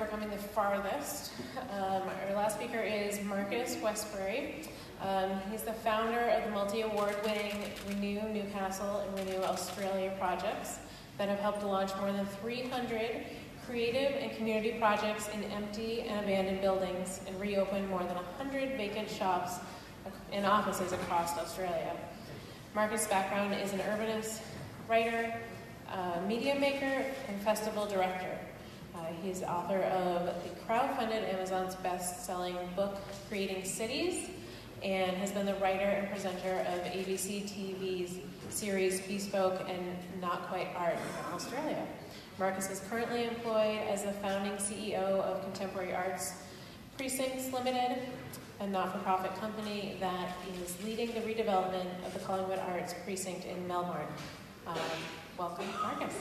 for coming the farthest. Um, our last speaker is Marcus Westbury. Um, he's the founder of the multi award winning Renew Newcastle and Renew Australia projects that have helped launch more than 300 creative and community projects in empty and abandoned buildings and reopen more than 100 vacant shops and offices across Australia. Marcus' background is an urbanist, writer, uh, media maker, and festival director. He's author of the crowd-funded Amazon's best-selling book, Creating Cities, and has been the writer and presenter of ABC TV's series Bespoke and Not Quite Art in Australia. Marcus is currently employed as the founding CEO of Contemporary Arts Precincts Limited, a not-for-profit company that is leading the redevelopment of the Collingwood Arts Precinct in Melbourne. Um, welcome, Marcus.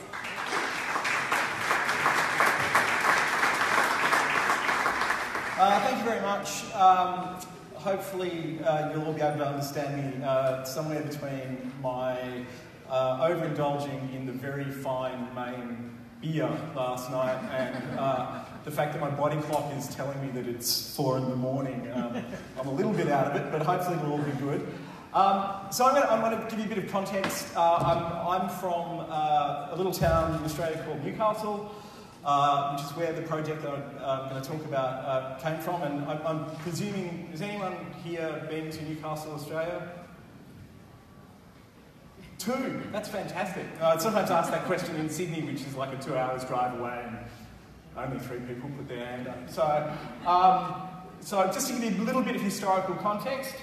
Uh, thank you very much. Um, hopefully, uh, you'll all be able to understand me uh, somewhere between my uh, overindulging in the very fine Maine beer last night and uh, the fact that my body clock is telling me that it's four in the morning. Um, I'm a little bit out of it, but hopefully it'll all be good. Um, so I'm going to give you a bit of context. Uh, I'm, I'm, from a little town in Australia called Newcastle, uh, which is where the project that I'm going to talk about uh, came from. And I'm, I'm presuming, has anyone here been to Newcastle, Australia? Two. That's fantastic. Uh, I sometimes ask that question in Sydney, which is like a two hours drive away, and only three people put their hand up. So, um, so just to give you a little bit of historical context,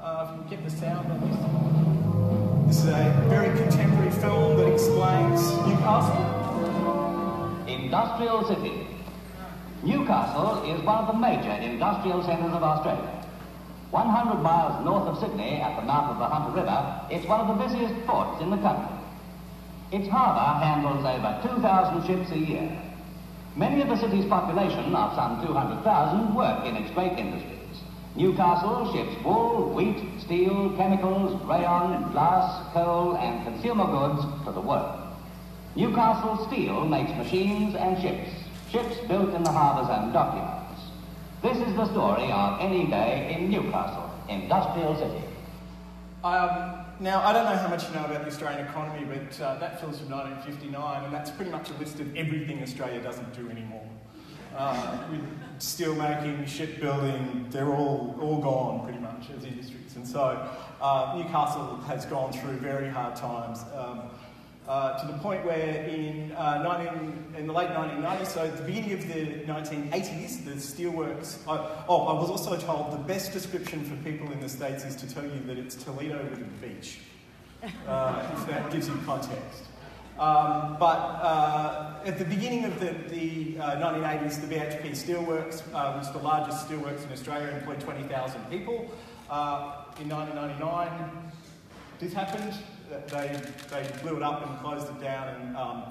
uh, if you can get the sound on this. This is a very contemporary film that explains. Industrial City. Newcastle is one of the major industrial centres of Australia. 100 miles north of Sydney, at the mouth of the Hunter River, it's one of the busiest ports in the country. Its harbour handles over 2,000 ships a year. Many of the city's population of some 200,000 work in its great industries. Newcastle ships wool, wheat, steel, chemicals, rayon, glass, coal, and consumer goods to the world. Newcastle Steel makes machines and ships, ships built in the harbours and dockyards. This is the story of any day in Newcastle, industrial city. Um, now, I don't know how much you know about the Australian economy, but uh, that film's from 1959, and that's pretty much a list of everything Australia doesn't do anymore. Uh, with steel making, shipbuilding, they're all, all gone pretty much as industries. And so uh, Newcastle has gone through very hard times. Um, uh, to the point where in, uh, 19, in the late 1990s, so at the beginning of the 1980s, the steelworks. Uh, oh, I was also told the best description for people in the States is to tell you that it's Toledo with a beach, uh, if that gives you context. Um, but uh, at the beginning of the, the 1980s, the BHP Steelworks, was the largest steelworks in Australia, employed 20,000 people. in 1999, this happened they, they blew it up and closed it down. And um,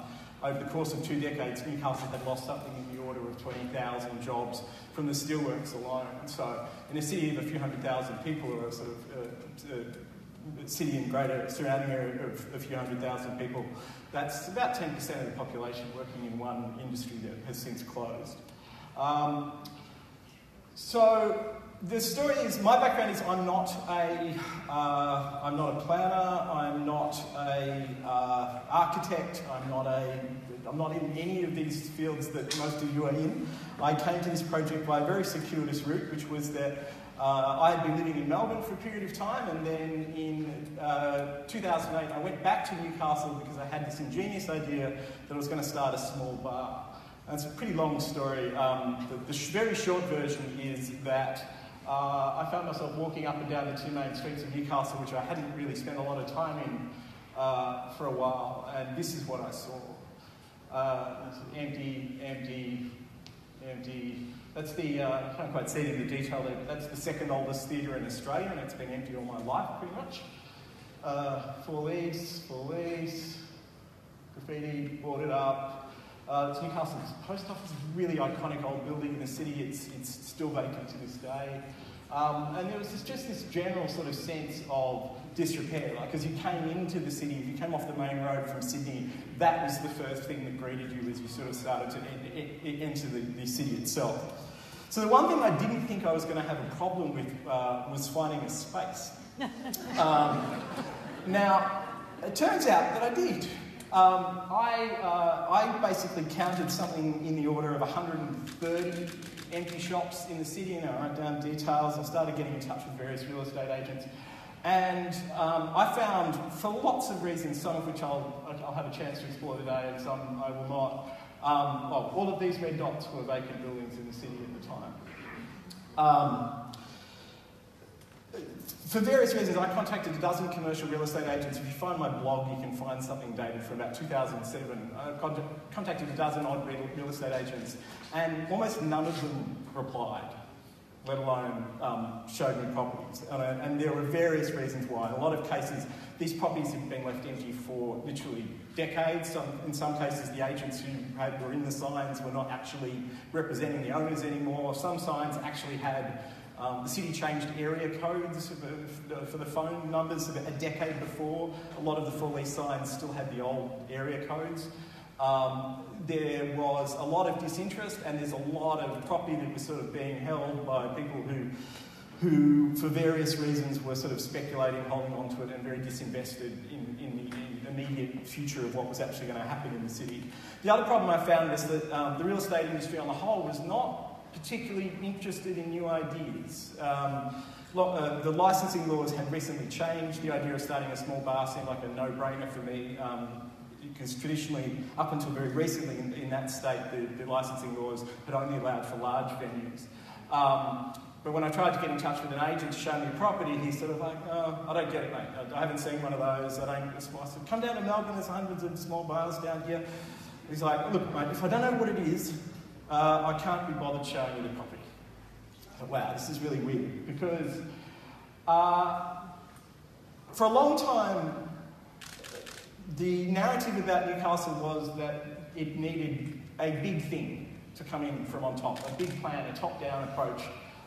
over the course of two decades, Newcastle had lost something in the order of 20,000 jobs from the steelworks alone. So, in a city of a few hundred thousand people, or a sort of uh, uh, city and greater surrounding area of a few hundred thousand people, that's about 10% of the population working in one industry that has since closed. Um, so, the story is my background is I'm not a uh, I'm not a planner. I'm not a uh, architect. I'm not a I'm not in any of these fields that most of you are in. I came to this project by a very circuitous route, which was that uh, I had been living in Melbourne for a period of time, and then in uh, 2008 I went back to Newcastle because I had this ingenious idea that I was going to start a small bar. And it's a pretty long story. Um, the, the very short version is that uh, I found myself walking up and down the two main streets of Newcastle, which I hadn't really spent a lot of time in uh, for a while, and this is what I saw. Uh, empty, empty, empty. That's the, uh, I can't quite see it in the detail there, but that's the second oldest theatre in Australia, and it's been empty all my life, pretty much. Uh, four leaves, four leaves, graffiti, boarded up. Uh, it's Newcastle's post office, really iconic old building in the city. It's, it's still vacant to this day. Um, and there was this, just this general sort of sense of disrepair. Like as you came into the city, if you came off the main road from Sydney, that was the first thing that greeted you as you sort of started to enter the, the city itself. So the one thing I didn't think I was going to have a problem with uh, was finding a space. um, now, it turns out that I did. Um, I, uh, I basically counted something in the order of 130 empty shops in the city, and I wrote down details and started getting in touch with various real estate agents. And um, I found, for lots of reasons, some of which I'll, I'll have a chance to explore today and some I will not, um, well, all of these red dots were vacant buildings in the city at the time. Um, for various reasons, I contacted a dozen commercial real estate agents. If you find my blog, you can find something dated from about 2007. I contacted a dozen odd real estate agents, and almost none of them replied, let alone um, showed me properties. And, uh, and, there were various reasons why. In a lot of cases, these properties have been left empty for literally decades. Some, in some cases, the agents who had, were in the signs were not actually representing the owners anymore. Some signs actually had um, the city changed area codes for the phone numbers a decade before. A lot of the full lease signs still had the old area codes. Um, there was a lot of disinterest, and there's a lot of property that was sort of being held by people who, who for various reasons, were sort of speculating, holding onto it, and very disinvested in, in the immediate future of what was actually going to happen in the city. The other problem I found is that um, the real estate industry on the whole was not particularly interested in new ideas. Um, uh, the licensing laws had recently changed. The idea of starting a small bar seemed like a no-brainer for me um, because traditionally, up until very recently in, in that state, the, the, licensing laws had only allowed for large venues. Um, but when I tried to get in touch with an agent to show me a property, he's sort of like, oh, I don't get it, mate. I haven't seen one of those. I don't. I said, come down to Melbourne. There's hundreds of small bars down here. He's like, look, mate, if I don't know what it is, uh, I can't be bothered showing you the property. wow, this is really weird because uh, for a long time, the narrative about Newcastle was that it needed a big thing to come in from on top, a big plan, a top-down approach.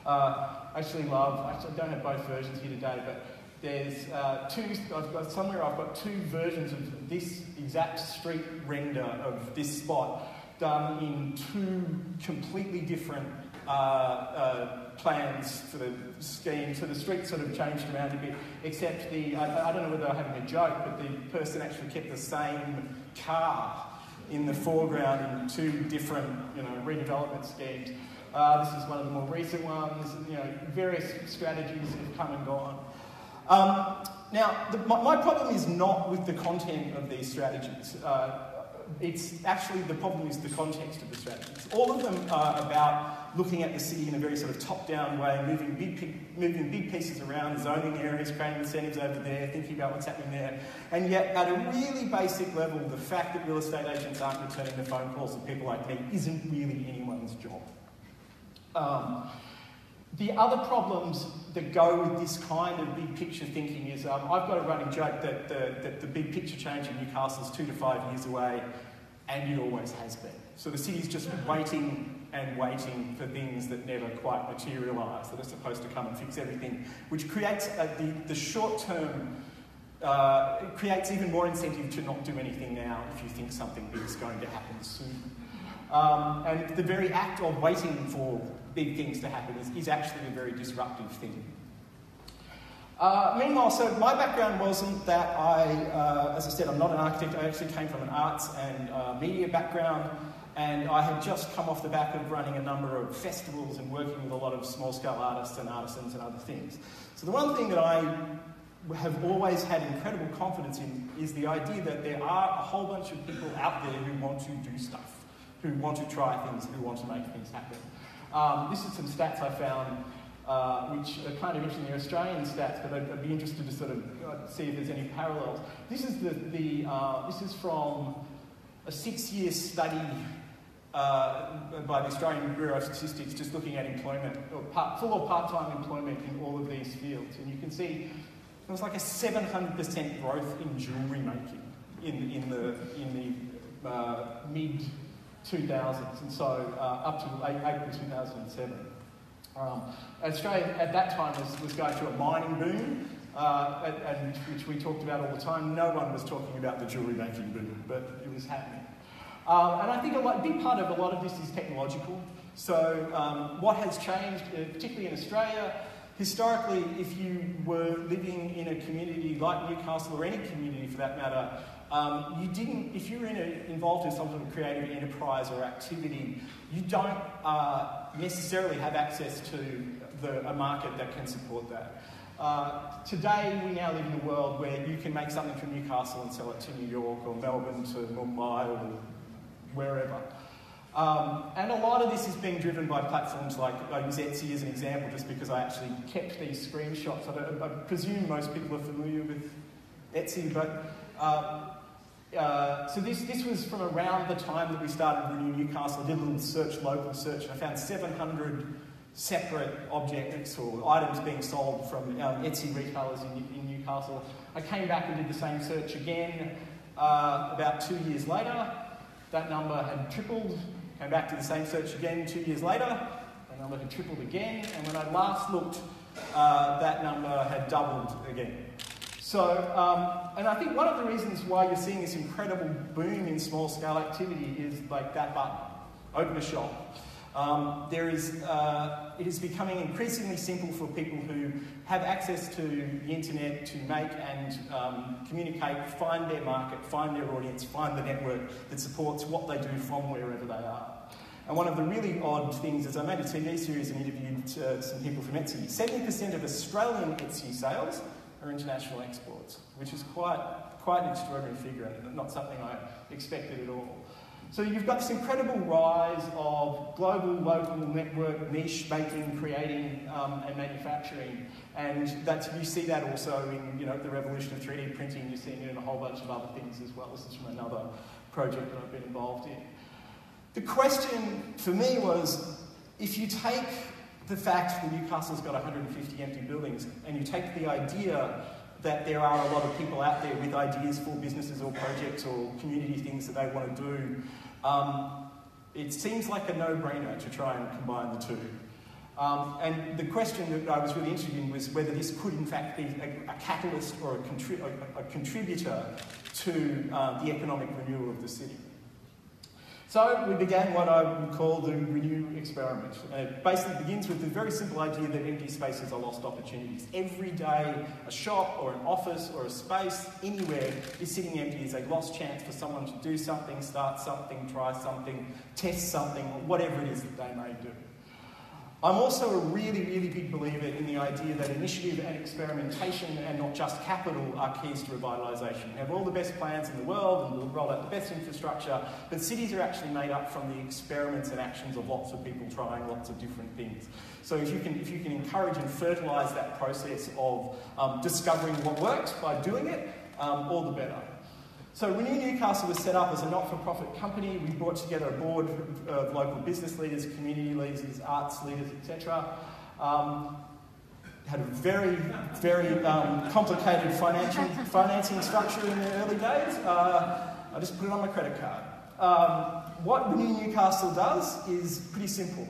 Uh, I actually love, I don't have both versions here today, but there's uh, two, I've got somewhere I've got two versions of this exact street render of this spot done in two completely different uh, uh, plans for the scheme. So the street sort of changed around a bit, except the, I, I don't know whether I'm having a joke, but the person actually kept the same car in the foreground in two different, you know, redevelopment schemes. Uh, this is one of the more recent ones. You know, various strategies have come and gone. Um, now, the, my, my, problem is not with the content of these strategies. Uh, it's actually the problem is the context of the strategies. All of them are about looking at the city in a very sort of top-down way, moving big, moving big pieces around, zoning areas, creating incentives over there, thinking about what's happening there. And yet, at a really basic level, the fact that real estate agents aren't returning the phone calls of people like me isn't really anyone's job. Um, the other problems that go with this kind of big picture thinking is um, I've got a running joke that the, that the big picture change in Newcastle is two to five years away, and it always has been. So the city's just waiting and waiting for things that never quite materialise, that are supposed to come and fix everything, which creates a, the, the short term, uh, creates even more incentive to not do anything now if you think something big is going to happen soon. Um, and the very act of waiting for big things to happen is, is actually a very disruptive thing. Uh, meanwhile, so my background wasn't that I, uh, as I said, I'm not an architect. I actually came from an arts and uh, media background, and I had just come off the back of running a number of festivals and working with a lot of small scale artists and artisans and other things. So the one thing that I have always had incredible confidence in is the idea that there are a whole bunch of people out there who want to do stuff, who want to try things, who want to make things happen. Um, this is some stats I found, uh, which are kind of interesting. They're Australian stats, but I'd, I'd, be interested to sort of uh, see if there's any parallels. This is the, the uh, this is from a six-year study uh, by the Australian Bureau of Statistics, just looking at employment, or part, full or part-time employment in all of these fields, and you can see there was like a 700% growth in jewellery making in, in the in the uh, mid 2000s, and so uh, up to April 2007. Um, Australia at that time was, was going through a mining boom, uh, and, which we talked about all the time. No one was talking about the jewellery making boom, but it was happening. Um, and I think a lot, big part of a lot of this is technological. So um, what has changed, uh, particularly in Australia, historically, if you were living in a community like Newcastle or any community for that matter, um, you didn't, if you're in a, involved in some sort of creative enterprise or activity, you don't uh, necessarily have access to the, a market that can support that. Uh, today, we now live in a world where you can make something from Newcastle and sell it to New York or Melbourne to Mumbai or wherever. Um, and a lot of this is being driven by platforms like, I use Etsy as an example just because I actually kept these screenshots. I, I presume most people are familiar with Etsy, but uh, uh, so this, this was from around the time that we started Renew Newcastle. I did a little search, local search, and I found 700 separate objects or items being sold from um, Etsy retailers in, in, Newcastle. I came back and did the same search again uh, about two years later. That number had tripled. Came back to the same search again two years later. That number had tripled again. And when I last looked, uh, that number had doubled again. So, um, and I think one of the reasons why you're seeing this incredible boom in small scale activity is like that button, open a shop. Um, there is, uh, it is becoming increasingly simple for people who have access to the internet to make and um, communicate, find their market, find their audience, find the network that supports what they do from wherever they are. And one of the really odd things is I made a TV series and interviewed uh, some people from Etsy. 70% of Australian Etsy sales are international exports, which is quite, quite an extraordinary figure and not something I expected at all. So you've got this incredible rise of global, local network, niche making, creating, um, and manufacturing. And that's, you see that also in you know, the revolution of 3D printing. You're seeing it in a whole bunch of other things as well. This is from another project that I've been involved in. The question for me was, if you take the fact that Newcastle's got 150 empty buildings and you take the idea that there are a lot of people out there with ideas for businesses or projects or community things that they want to do, um, it seems like a no-brainer to try and combine the two. Um, and the question that I was really interested in was whether this could in fact be a, a catalyst or a, a, a contributor to uh, the economic renewal of the city. So we began what I would call the Renew experiment. It basically begins with the very simple idea that empty spaces are lost opportunities. Every day, a shop or an office or a space anywhere is sitting empty is a lost chance for someone to do something, start something, try something, test something, whatever it is that they may do. I'm also a really, really big believer in the idea that initiative and experimentation and not just capital are keys to revitalisation. We have all the best plans in the world and we'll roll out the best infrastructure, but cities are actually made up from the experiments and actions of lots of people trying lots of different things. So if you can, if you can encourage and fertilise that process of um, discovering what works by doing it, um, all the better. So Renew Newcastle was set up as a not-for-profit company. We brought together a board of local business leaders, community leaders, arts leaders, etc. Um, had a very, very um, complicated financial, financing structure in the early days. Uh, I just put it on my credit card. Um, what Renew Newcastle does is pretty simple.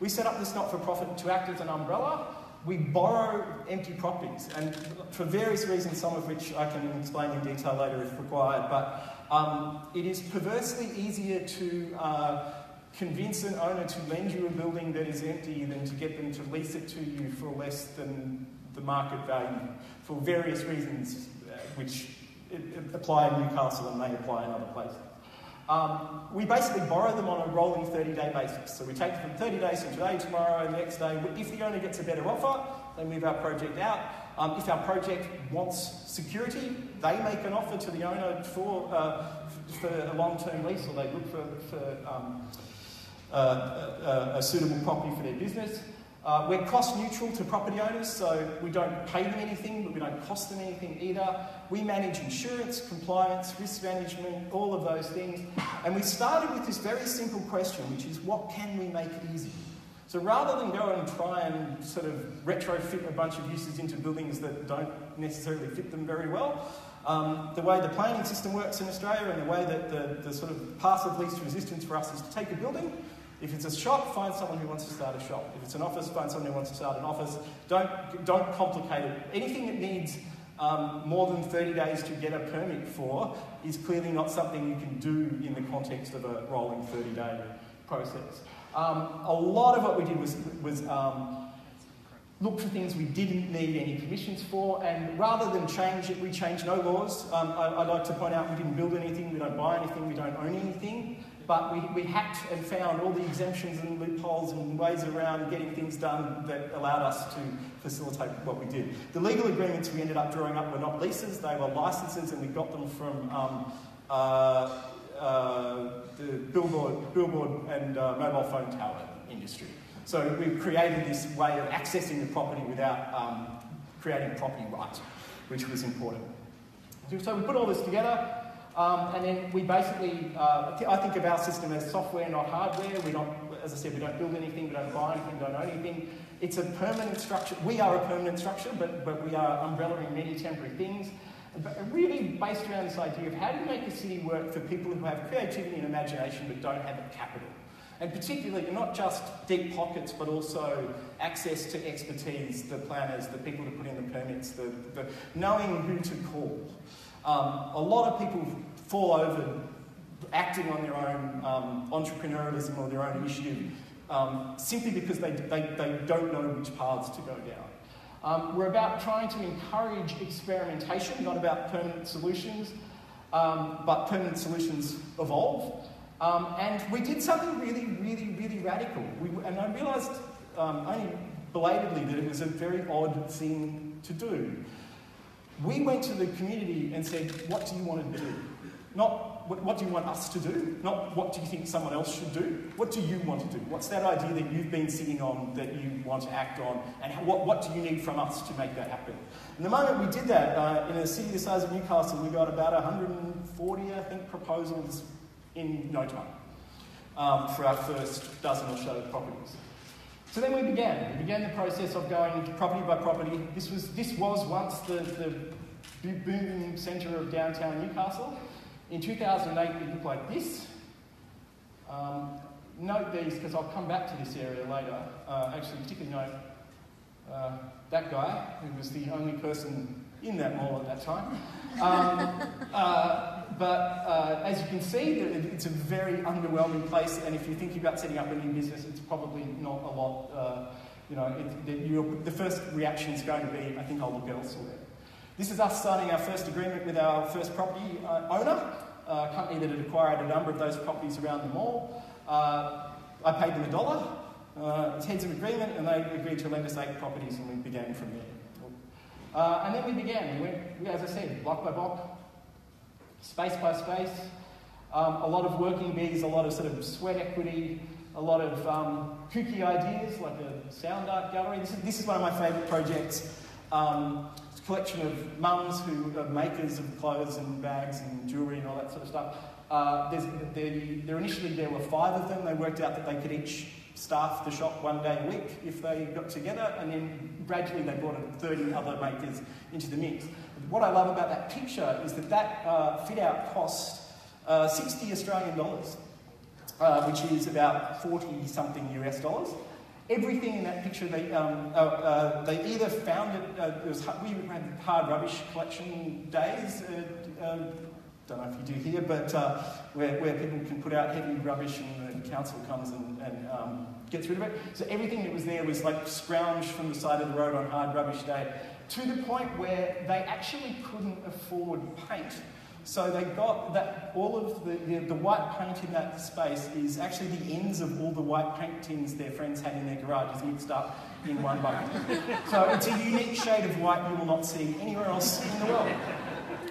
We set up this not-for-profit to act as an umbrella we borrow empty properties, and for various reasons, some of which I can explain in detail later if required, but um, it is perversely easier to uh, convince an owner to lend you a building that is empty than to get them to lease it to you for less than the market value for various reasons, uh, which apply in Newcastle and may apply in other places. Um, we basically borrow them on a rolling 30 day basis. So we take them 30 days from today, tomorrow, and the next day. If the owner gets a better offer, they move our project out. Um, if our project wants security, they make an offer to the owner for, uh, for a long term lease or they look for, for um, uh, a, a suitable property for their business. Uh, we're cost neutral to property owners, so we don't pay them anything, but we don't cost them anything either. We manage insurance, compliance, risk management, all of those things. And we started with this very simple question, which is what can we make it easy? So rather than go and try and sort of retrofit a bunch of uses into buildings that don't necessarily fit them very well, um, the way the planning system works in Australia and the way that the, the sort of passive least resistance for us is to take a building, If it's a shop, find someone who wants to start a shop. If it's an office, find someone who wants to start an office. Don't, don't complicate it. Anything that needs um, more than 30 days to get a permit for is clearly not something you can do in the context of a rolling 30 day process. Um, a lot of what we did was, was um, look for things we didn't need any permissions for, and rather than change it, we changed no laws. Um, I, would like to point out we didn't build anything, we don't buy anything, we don't own anything but we, we hacked and found all the exemptions and loopholes and ways around getting things done that allowed us to facilitate what we did. The legal agreements we ended up drawing up were not leases, they were licenses, and we got them from um, uh, uh, the billboard, billboard and uh, mobile phone tower industry. So we created this way of accessing the property without um, creating property rights, which was important. So we put all this together. Um, and then we basically, uh, I think of our system as software, not hardware. We don't, as I said, we don't build anything, we don't buy anything, don't own anything. It's a permanent structure. We are a permanent structure, but, but we are umbrellaing many temporary things. But really based around this idea of how do you make a city work for people who have creativity and imagination but don't have the capital? And particularly, not just deep pockets, but also access to expertise, the planners, the people to put in the permits, the, the knowing who to call. Um, a lot of people fall over acting on their own um, entrepreneurialism or their own initiative um, simply because they, they, they don't know which paths to go down. Um, we're about trying to encourage experimentation, not about permanent solutions, um, but permanent solutions evolve. Um, and we did something really, really, really radical. We, and I realised um, only belatedly that it was a very odd thing to do. We went to the community and said, What do you want to do? Not what, what, do you want us to do? Not what do you think someone else should do? What do you want to do? What's that idea that you've been sitting on that you want to act on? And how, what, what do you need from us to make that happen? And the moment we did that, uh, in a city the size of Newcastle, we got about 140, I think, proposals in no time um, for our first dozen or so properties. So then we began. We began the process of going property by property. This was, this was once the, the boom centre of downtown Newcastle. In 2008, it looked like this. Um, note these because I'll come back to this area later. Uh, actually, particularly note uh, that guy, who was the only person in that mall at that time. Um, uh, but uh, as you can see, it's a very underwhelming place, and if you're thinking about setting up a new business, it's probably not a lot. Uh, you know, it, the first reaction is going to be, I think I'll look elsewhere. This is us signing our first agreement with our first property uh, owner, a company that had acquired a number of those properties around the mall. Uh, I paid them a dollar. Uh, it's heads of agreement, and they agreed to lend us eight properties, and we began from there. Uh, and then we began. We went, as I said, block by block, space by space. Um, a lot of working bees, a lot of sort of sweat equity, a lot of um, kooky ideas like a sound art gallery. This is, this is one of my favourite projects. Um, collection of mums who are makers of clothes and bags and jewellery and all that sort of stuff. Uh, there, initially there were five of them. They worked out that they could each staff the shop one day a week if they got together, and then gradually they brought 30 other makers into the mix. What I love about that picture is that that uh, fit out cost uh, 60 Australian dollars, uh, which is about 40 something US dollars everything in that picture, they, um, uh, uh, they either found it, uh, it was, we had hard rubbish collection days, um, don't know if you do here, but where, where people can put out heavy rubbish and the council comes and, and um, gets rid of it. So everything that was there was like scrounged from the side of the road on hard rubbish day to the point where they actually couldn't afford paint so they got that all of the, the, the, white paint in that space is actually the ends of all the white paint tins their friends had in their garages mixed up in one bucket. so it's a unique shade of white you will not see anywhere else in the world.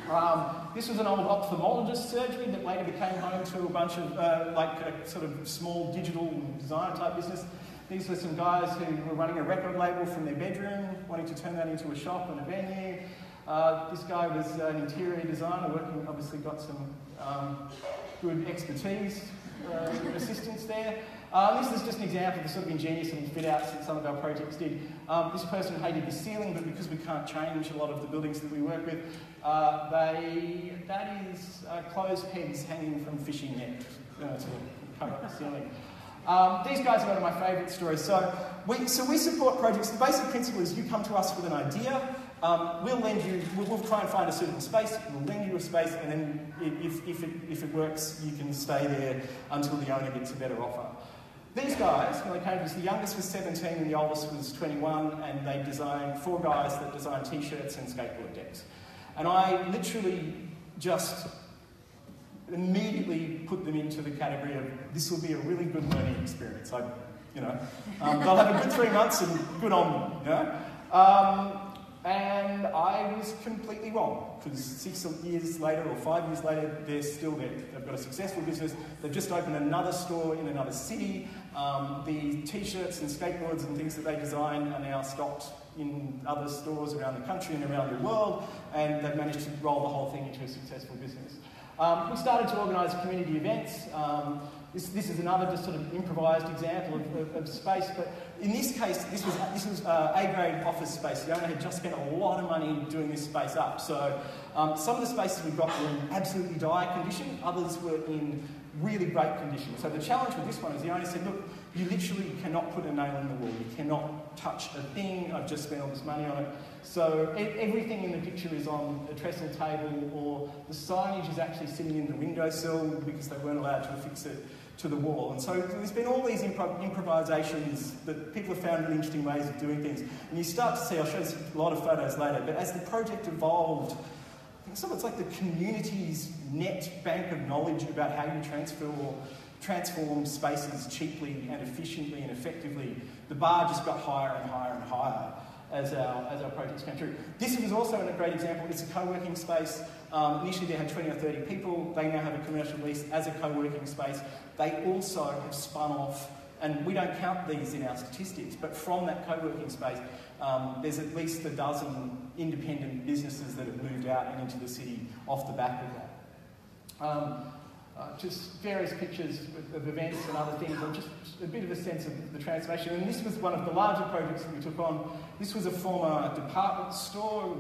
Um, this was an old ophthalmologist surgery that later became home to a bunch of uh, like a sort of small digital design type business. These were some guys who were running a record label from their bedroom, wanting to turn that into a shop and a venue. Uh, this guy was an interior designer, working, obviously got some um, good expertise, uh, assistance there. Uh, this is just an example of the sort of ingenious and fit outs that some of our projects did. Um, this person hated the ceiling, but because we can't change a lot of the buildings that we work with, uh, they, that is uh, clothes pegs hanging from fishing net to cover the ceiling. Um, these guys are one of my favourite stories. So we, so we support projects. The basic principle is you come to us with an idea, um, we'll lend you, we'll, we'll, try and find a suitable space, we'll lend you a space, and then if, if, it, if it works, you can stay there until the owner gets a better offer. These guys, when they came to us, the youngest was 17 and the oldest was 21, and they designed, four guys that designed t-shirts and skateboard decks. And I literally just immediately put them into the category of this will be a really good learning experience. I, you know, um, they'll have a good three months and good on them, you know. Um, and I was completely wrong because six years later or five years later, they're still there. They've got a successful business. They've just opened another store in another city. Um, the t shirts and skateboards and things that they design are now stocked in other stores around the country and around the world, and they've managed to roll the whole thing into a successful business. Um, we started to organise community events. Um, this, this, is another just sort of improvised example of, of, of space, but in this case, this was, this was uh, A-grade office space. The owner had just spent a lot of money doing this space up. So um, some of the spaces we got were in absolutely dire condition, others were in really great condition. So the challenge with this one is the owner said, look, you literally cannot put a nail in the wall. You cannot touch a thing. I've just spent all this money on it. So everything in the picture is on a trestle table or the signage is actually sitting in the windowsill because they weren't allowed to affix it to the wall. And so there's been all these improv improvisations that people have found really interesting ways of doing things. And you start to see, I'll show you a lot of photos later, but as the project evolved, so it's like the community's net bank of knowledge about how you transfer or transform spaces cheaply and efficiently and effectively. The bar just got higher and higher and higher as our, as our projects came through. This was also a great example. It's a co-working space. Um, initially they had 20 or 30 people. They now have a commercial lease as a co-working space. They also have spun off, and we don't count these in our statistics, but from that co-working space, um, there's at least a dozen independent businesses that have moved out and into the city off the back of that. Um, uh, just various pictures of events and other things, or just a bit of a sense of the transformation. And this was one of the larger projects that we took on. This was a former department store,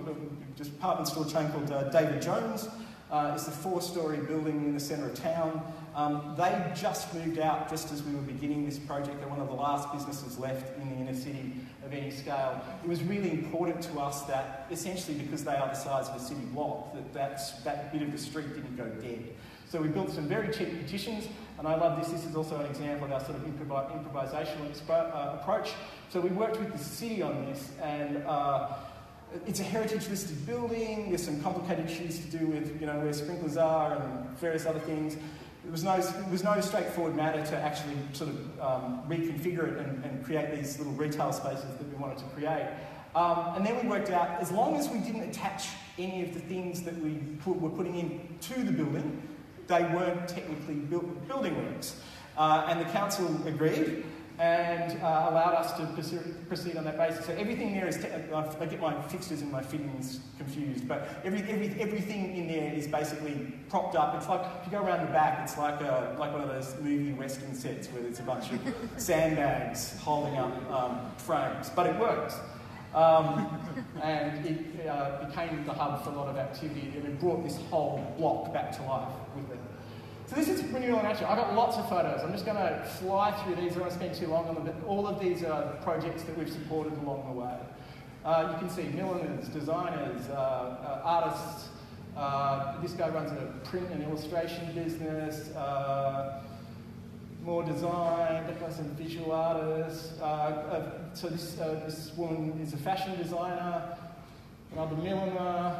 department store chain called uh, David Jones. Uh, it's a four-storey building in the centre of town. Um, they just moved out just as we were beginning this project. They're one of the last businesses left in the inner city of any scale. It was really important to us that, essentially because they are the size of a city block, that that bit of the street didn't go dead. So we built some very cheap petitions, and I love this. This is also an example of our sort of improv improvisational uh, approach. So we worked with the city on this, and uh, it's a heritage listed building. There's some complicated issues to do with you know where sprinklers are and various other things. It was no, it was no straightforward matter to actually sort of um, reconfigure it and, and, create these little retail spaces that we wanted to create. Um, and then we worked out, as long as we didn't attach any of the things that we put, were putting in to the building, they weren't technically build, building works. Uh, and the council agreed and uh, allowed us to proceed on that basis. So everything there is, I get my fixtures and my fittings confused, but every, every, everything in there is basically propped up. It's like, if you go around the back, it's like, a, like one of those movie western sets where there's a bunch of sandbags holding up um, frames, but it works. Um, and it uh, became the hub for a lot of activity, and it brought this whole block back to life with it. So this is renewal in action. I've got lots of photos. I'm just going to fly through these. I don't want to spend too long on them, but all of these are projects that we've supported along the way. Uh, you can see milliners, designers, uh, uh, artists. Uh, this guy runs a print and illustration business. Uh, more design, that guy's a visual artist. Uh, so this, this woman is a fashion designer. Another milliner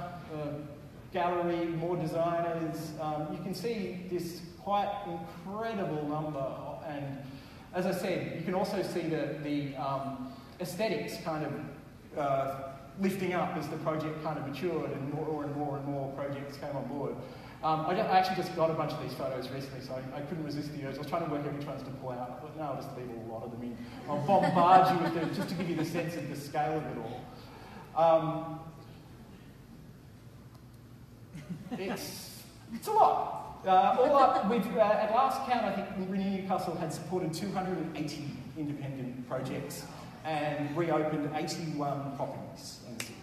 gallery, more designers. Um, you can see this quite incredible number. And as I said, you can also see the, the um, aesthetics kind of uh, lifting up as the project kind of matured and more and more and more projects came on board. Um, I, I, actually just got a bunch of these photos recently, so I, I, couldn't resist the urge. I was trying to work out which ones to pull out, but now I'll just leave a lot of them in. I'll bombard you with them just to give you the sense of the scale of it all. Um, it's, it's a lot. Uh, all up, with, uh, at last count, I think Renew Newcastle had supported 280 independent projects and reopened 81 properties in the city.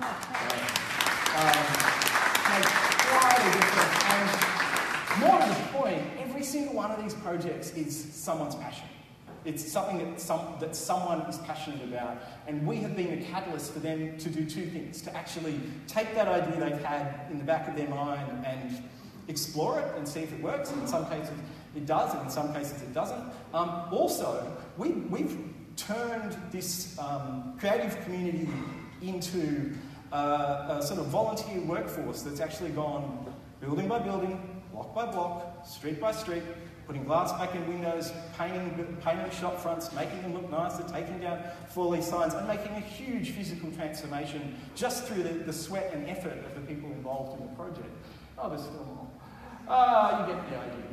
um, difference. And more to the point, every single one of these projects is someone's passion. It's something that, some, that someone is passionate about. And we have been a catalyst for them to do two things to actually take that idea they've had in the back of their mind and explore it and see if it works. And in some cases, it does, and in some cases, it doesn't. Um, also, we, we've turned this um, creative community into a sort of volunteer workforce that's actually gone building by building, block by block, street by street, putting glass back in windows, painting, painting shop fronts, making them look nicer, taking down four signs, and making a huge physical transformation just through the, the sweat and effort of the people involved in the project. Oh, there's still more. Ah, you get the idea.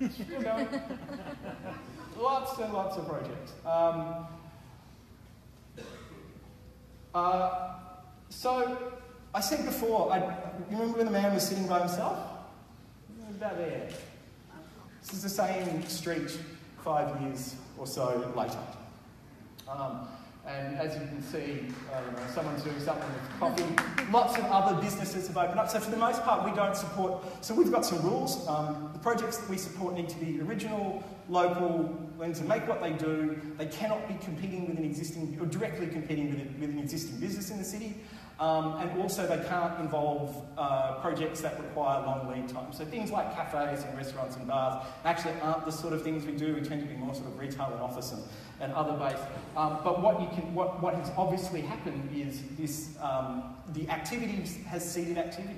Yeah, still going. lots and lots of projects. Um, uh, so, I said before, I, remember when the man was sitting by himself? About there. This is the same street five years or so later. Um, and as you can see, uh, know, someone's doing something with coffee. Lots of other businesses have opened up. So for the most part, we don't support. So we've got some rules. Um, the projects that we support need to be original, local, and to make what they do. They cannot be competing with an existing, or directly competing with, with an existing business in the city. Um, and also, they can't involve uh, projects that require long lead time. So, things like cafes and restaurants and bars actually aren't the sort of things we do. We tend to be more sort of retail and office and, and other based. Um, but what, you can, what, what has obviously happened is this um, the activity has seeded activity.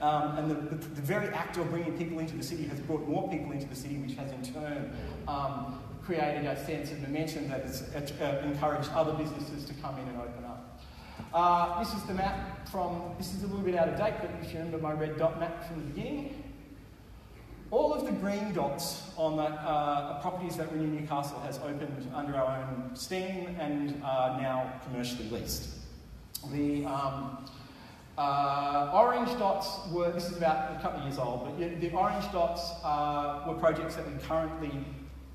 Um, and the, the, the, very act of bringing people into the city has brought more people into the city, which has in turn um, created a sense of momentum that has uh, encouraged other businesses to come in and open up. Uh, this is the map from, this is a little bit out of date, but if you remember my red dot map from the beginning, all of the green dots on the uh, properties that Renew Newcastle has opened under our own steam and are now commercially leased. The um, uh, orange dots were, this is about a couple of years old, but the orange dots uh, were projects that we currently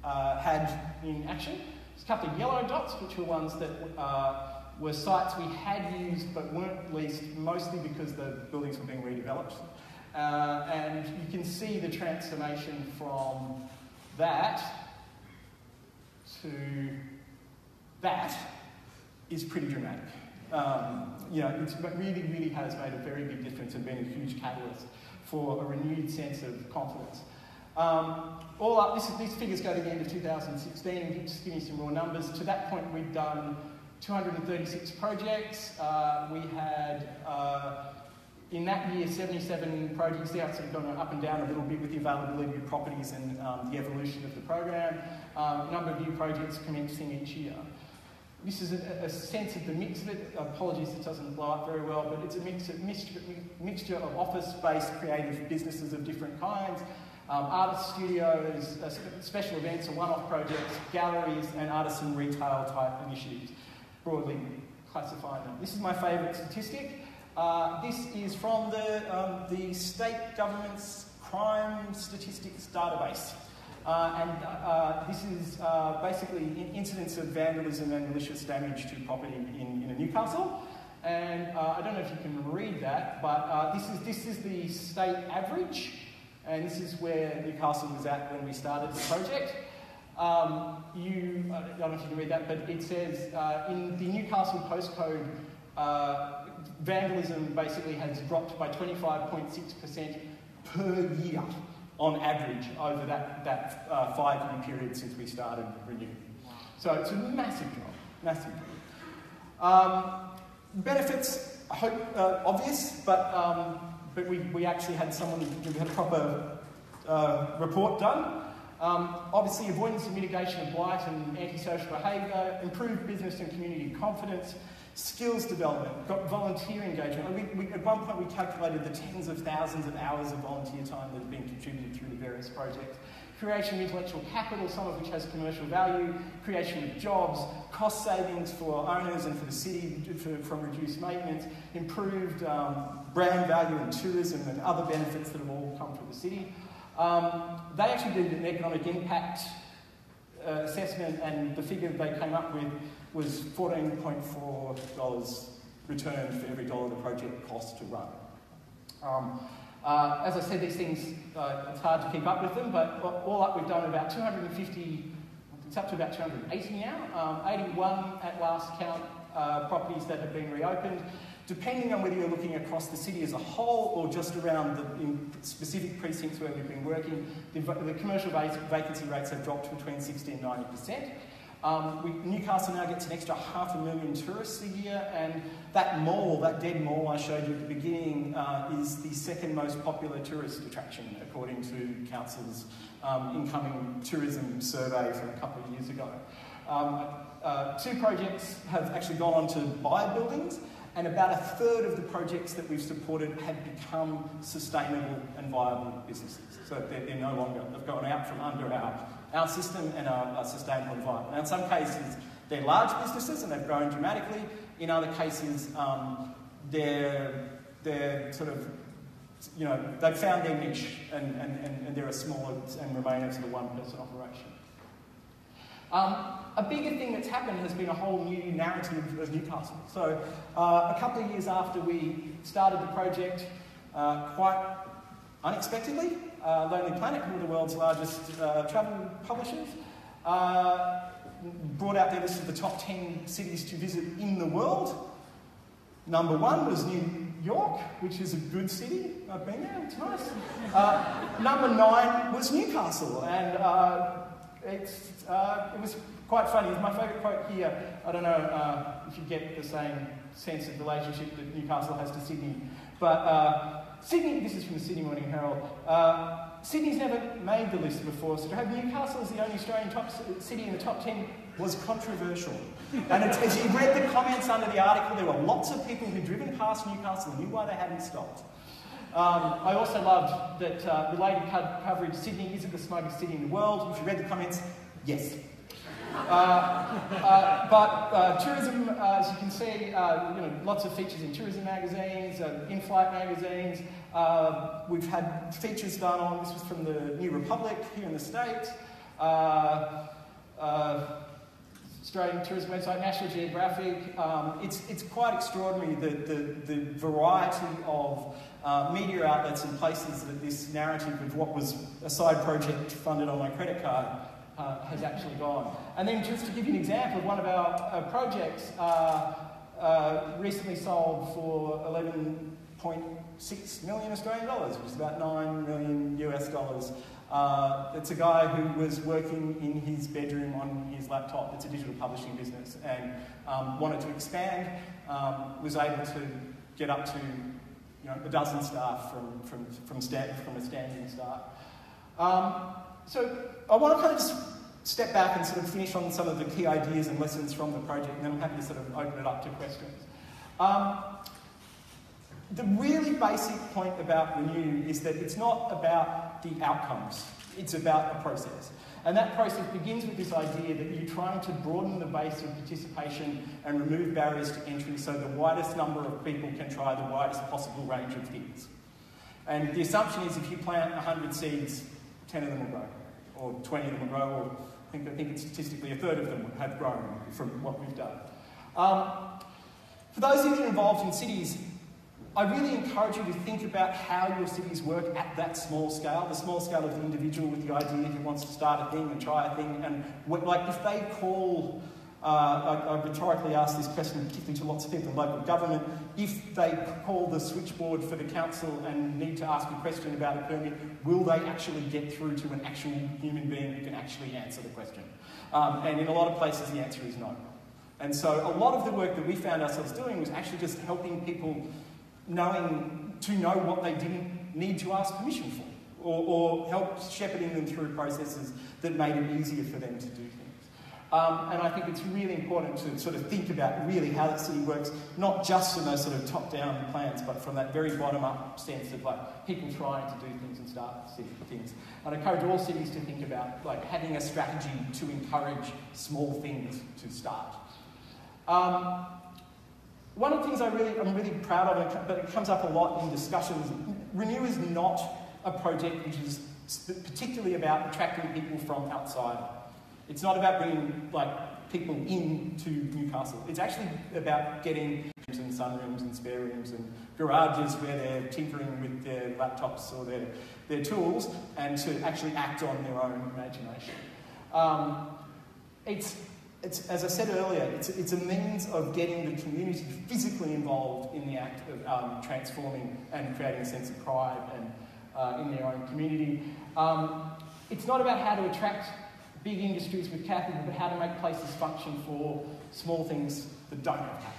uh, had in action. There's a couple of yellow dots, which were ones that uh, were sites we had used but weren't leased, mostly because the buildings were being redeveloped. Uh, and you can see the transformation from that to that is pretty dramatic. Um, you know, it really, really has made a very big difference and been a huge catalyst for a renewed sense of confidence. Um, all up, this these figures go to the end of 2016, just give you some raw numbers. To that point, we'd done 236 projects. Uh, we had, uh, in that year, 77 projects. The sort of gone up and down a little bit with the availability of properties and um, the evolution of the program. Um, number of new projects commencing each year. This is a, a, sense of the mix of it. Apologies, it doesn't blow up very well, but it's a mix of, mixture, mixture of office-based creative businesses of different kinds, um, artist studios, uh, special events and one-off projects, galleries, and artisan retail type initiatives broadly classifying them. This is my favourite statistic. Uh, this is from the, um, the state government's crime statistics database. Uh, and uh, this is uh, basically incidents of vandalism and malicious damage to property in, in Newcastle. And uh, I don't know if you can read that, but uh, this, is, this is the state average, and this is where Newcastle was at when we started the project. Um, you, I don't know if you can read that, but it says uh, in the Newcastle postcode, uh, vandalism basically has dropped by 25.6% per year on average over that, that uh, five year period since we started Renew. So it's a massive drop, massive drop. Um, benefits, I hope, uh, obvious, but, um, but we, we actually had someone, we had a proper uh, report done. Um, obviously, avoidance and mitigation of blight and antisocial behaviour, improved business and community confidence, skills development, got volunteer engagement. We, at one point, we calculated the tens of thousands of hours of volunteer time that have been contributed through the various projects. Creation of intellectual capital, some of which has commercial value, creation of jobs, cost savings for owners and for the city for, from reduced maintenance, improved um, brand value and tourism and other benefits that have all come for the city. Um, they actually did an economic impact uh, assessment, and the figure they came up with was $14.4 return for every dollar the project cost to run. Um, uh, as I said, these things, uh, it's hard to keep up with them, but all up we've done about 250, it's up to about 280 now, um, 81 at last count uh, properties that have been reopened. Depending on whether you're looking across the city as a whole or just around the specific precincts where we've been working, the, the commercial vacancy rates have dropped between 60 and 90%. Um, we, Newcastle now gets an extra half a million tourists a year, and that mall, that dead mall I showed you at the beginning, uh, is the second most popular tourist attraction according to Council's um, incoming tourism survey from a couple of years ago. Um, uh, two projects have actually gone on to buy buildings, and about a third of the projects that we've supported have become sustainable and viable businesses. So they're, they're no longer, they've gone out from under our our system and our, our sustainable environment. Now, in some cases, they're large businesses and they've grown dramatically. In other cases, um, they're, they're sort of, you know, they've found their niche and, and, and, and they're a smaller and remain a sort of one person operation. Um, a bigger thing that's happened has been a whole new narrative of Newcastle. So, uh, a couple of years after we started the project, uh, quite unexpectedly, uh, Lonely Planet, one of the world's largest uh, travel publishers, uh, brought out their list of the top 10 cities to visit in the world. Number one was New York, which is a good city. I've been there, it's nice. Uh, number nine was Newcastle, and it's, uh, it was quite funny. My favourite quote here. I don't know if you get the same sense of relationship that Newcastle has to Sydney, but Sydney, this is from the Sydney Morning Herald. Uh, Sydney's never made the list before, so to have Newcastle as the only Australian top city in the top 10 was controversial. And as you read the comments under the article, there were lots of people who'd driven past Newcastle and knew why they hadn't stopped. Um, I also loved that uh, related co- coverage Sydney isn't the smugglest city in the world. If you read the comments, yes. Uh, uh, but uh, tourism, uh, as you can see, uh, you know, lots of features in tourism magazines, in-flight magazines. we've had features done on, this was from the New Republic here in the States. Australian tourism website, National Geographic. Um, it's, it's quite extraordinary the, the, the variety of uh, media outlets and places that this narrative of what was a side project funded on my credit card uh, has actually gone. And then just to give you an example, one of our uh, projects uh, recently sold for 11.6 million Australian dollars, which is about 9 million US dollars. Uh, it's a guy who was working in his bedroom on his laptop. It's a digital publishing business and um, wanted to expand, um, was able to get up to you know, a dozen staff from, from, from, stand, from a standing start. Um, so I want to kind of just step back and sort of finish on some of the key ideas and lessons from the project, and then I'm happy to sort of open it up to questions. The really basic point about Renew is that it's not about the outcomes, it's about a process. And that process begins with this idea that you're trying to broaden the base of participation and remove barriers to entry so the widest number of people can try the widest possible range of things. And the assumption is if you plant 100 seeds, 10 of them will grow, or 20 of them will grow, or I think, I think it's statistically a third of them have grown from what we've done. Um, for those of you involved in cities, I really encourage you to think about how your cities work at that small scale, the small scale of the individual with the idea who wants to start a thing and try a thing. And what, like if they call uh, I, I, rhetorically ask this question, particularly to lots of people in local government. If they call the switchboard for the council and need to ask a question about a permit, will they actually get through to an actual human being who can actually answer the question? Um, and in a lot of places, the answer is no. And so, a lot of the work that we found ourselves doing was actually just helping people knowing to know what they didn't need to ask permission for, or, or help shepherding them through processes that made it easier for them to do things. Um, and I think it's really important to sort of think about really how the city works, not just from those sort of top-down plans, but from that very bottom-up sense of like people trying to do things and start things. And I encourage all cities to think about like having a strategy to encourage small things to start. Um, one of the things I really, I'm really proud of, but it comes up a lot in discussions, Renew is not a project which is particularly about attracting people from outside. It's not about bringing like people into Newcastle. It's actually about getting rooms and sunrooms and spare rooms and garages where they're tinkering with their laptops or their, their tools and to actually act on their own imagination. Um, it's, it's, as I said earlier, it's, it's a means of getting the community physically involved in the act of um, transforming and creating a sense of pride and, uh, in their own community. Um, it's not about how to attract big industries with capital, but how to make places function for small things that don't have capital.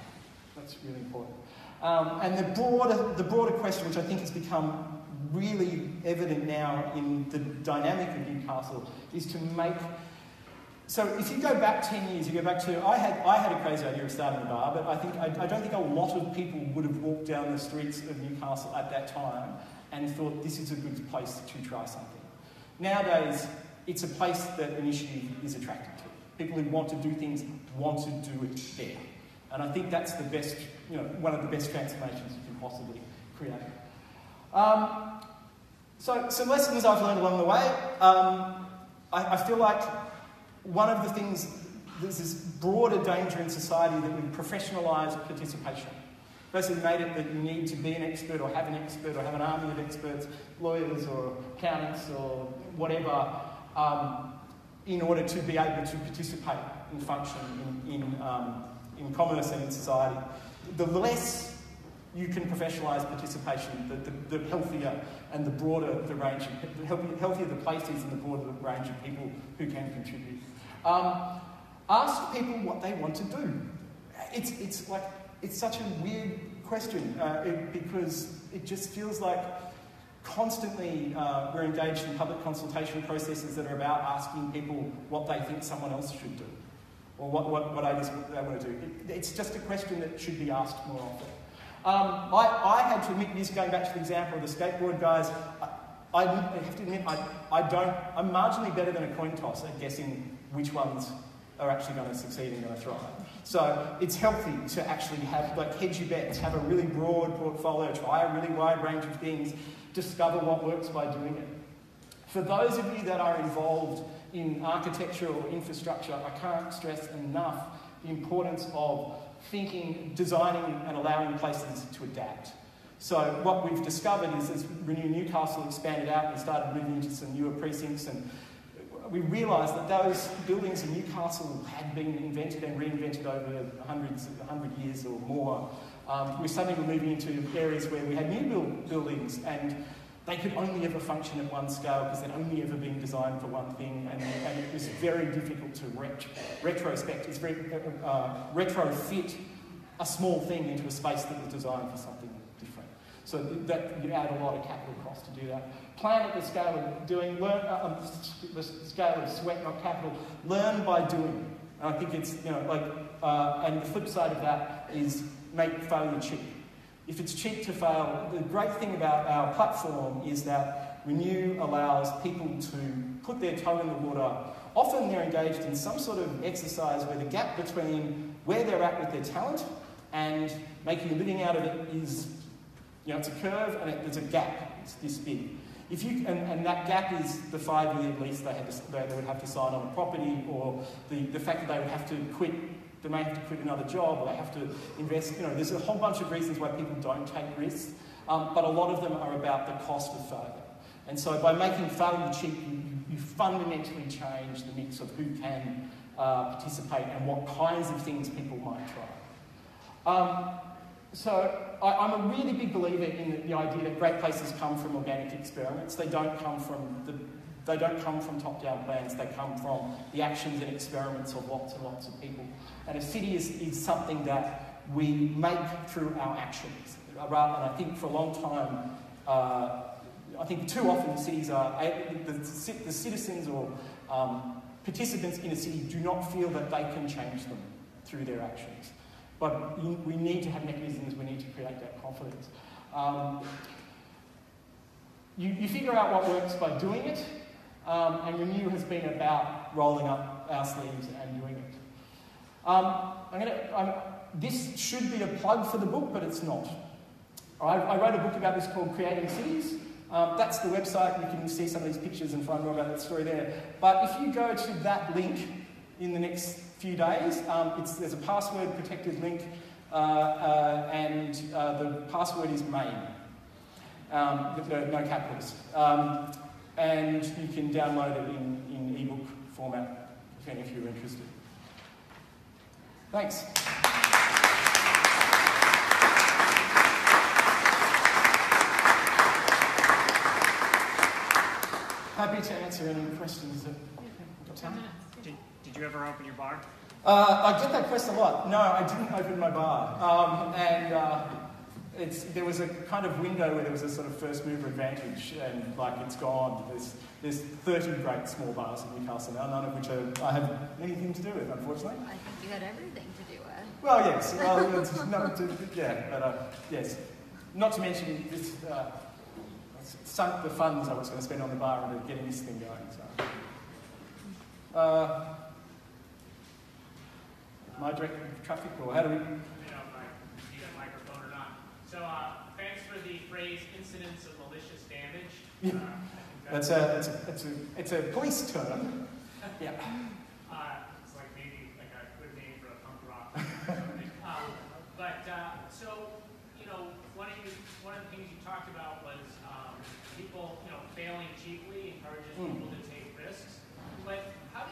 That's really important. Um, and the broader, the broader question, which I think has become really evident now in the dynamic of Newcastle, is to make. So if you go back 10 years, you go back to, I had, I had a crazy idea of starting a bar, but I, think, I, I don't think a lot of people would have walked down the streets of Newcastle at that time and thought this is a good place to try something. Nowadays, it's a place that initiative is attracted to. People who want to do things want to do it there. And I think that's the best, you know, one of the best transformations you can possibly create. Um, so, some lessons I've learned along the way. Um, I, I, feel like one of the things, there's this broader danger in society that we professionalise participation. Basically, made it that you need to be an expert or have an expert or have an army of experts, lawyers or accountants or whatever, um, in order to be able to participate and function in, in, um, in commerce and in society. The less you can professionalise participation, the, the, the, healthier and the broader the range, of, the healthier the place is and the broader the range of people who can contribute. Um, ask people what they want to do. It's, it's like, it's such a weird question uh, it, because it just feels like constantly uh, we're engaged in public consultation processes that are about asking people what they think someone else should do or what, what, what they want to do. It, it's just a question that should be asked more often. Um, I, I had to admit this, going back to the example of the skateboard guys, I, I have to admit, I, I don't, I'm marginally better than a coin toss at guessing which ones are actually going to succeed and going to thrive. So it's healthy to actually have, like, hedge your bets, have a really broad portfolio, try a really wide range of things, discover what works by doing it. For those of you that are involved in architecture or infrastructure, I can't stress enough the importance of thinking, designing, and allowing places to adapt. So what we've discovered is as Renew Newcastle expanded out and started moving into some newer precincts and we realised that those buildings in Newcastle had been invented and reinvented over hundreds, 100 years or more. Um, we suddenly were moving into areas where we had new build buildings and they could only ever function at one scale because they'd only ever been designed for one thing and, and it was very difficult to ret- retrospect, it's very uh, retrofit a small thing into a space that was designed for something. So that you add a lot of capital cost to do that plan at the scale of doing, learn, uh, um, the scale of sweat, not capital, learn by doing. And I think it's, you know, like, uh, and the flip side of that is make failure cheap. If it's cheap to fail, the great thing about our platform is that Renew allows people to put their toe in the water. Often they're engaged in some sort of exercise where the gap between where they're at with their talent and making a living out of it is, you know, it's a curve and it, there's a gap. It's this big. If you, and, and that gap is the five-year lease they, had to, they would have to sign on a property, or the, the fact that they would have to quit, they may have to quit another job, or they have to invest. You know, there's a whole bunch of reasons why people don't take risks, um, but a lot of them are about the cost of failure. And so by making failure cheap, you, you fundamentally change the mix of who can uh, participate and what kinds of things people might try. Um, so I, am a really big believer in the, the, idea that great places come from organic experiments. They don't come from the they don't come from top-down plans. They come from the actions and experiments of lots and lots of people. And a city is, is something that we make through our actions. Rather, and I think for a long time, uh, I think too often cities are the, the, the citizens or um, participants in a city do not feel that they can change them through their actions. But we need to have mechanisms, we need to create that confidence. Um, you, you, figure out what works by doing it, um, and Renew has been about rolling up our sleeves and doing it. Um, I'm gonna, I'm, this should be a plug for the book, but it's not. I, I wrote a book about this called Creating Cities. Um, that's the website. You can see some of these pictures and find more about that story there. But if you go to that link, in the next few days. Um, there's a password protected link, uh, uh, and uh, the password is main, um, with no, no capitals. Um, and you can download it in, in ebook format if any of you are interested. Thanks. Happy to answer any questions that got time. Did, did you ever open your bar? Uh, I get that question a lot. No, I didn't open my bar. Um, and uh, it's, there was a kind of window where there was a sort of first mover advantage, and like it's gone. There's, there's 30 great small bars in Newcastle now, none of which are, I have anything to do with, unfortunately. I think you had everything to do with. Well, yes. Well, it's not to, yeah, but uh, yes. Not to mention this. Uh, sunk the funds I was going to spend on the bar into getting this thing going. So, uh, my director of traffic, or how do we? You know, if I need a microphone or not. So, uh, thanks for the phrase "incidents of malicious damage." Yeah. Uh, that's, a, that's, a, that's a, it's a police term. yeah. Uh, it's like maybe like a good name for a punk rock. Or something. um, but uh, so, you know, one of you, one of the things you talked about was um, people, you know, failing cheaply encourages Mm. people to take risks. But how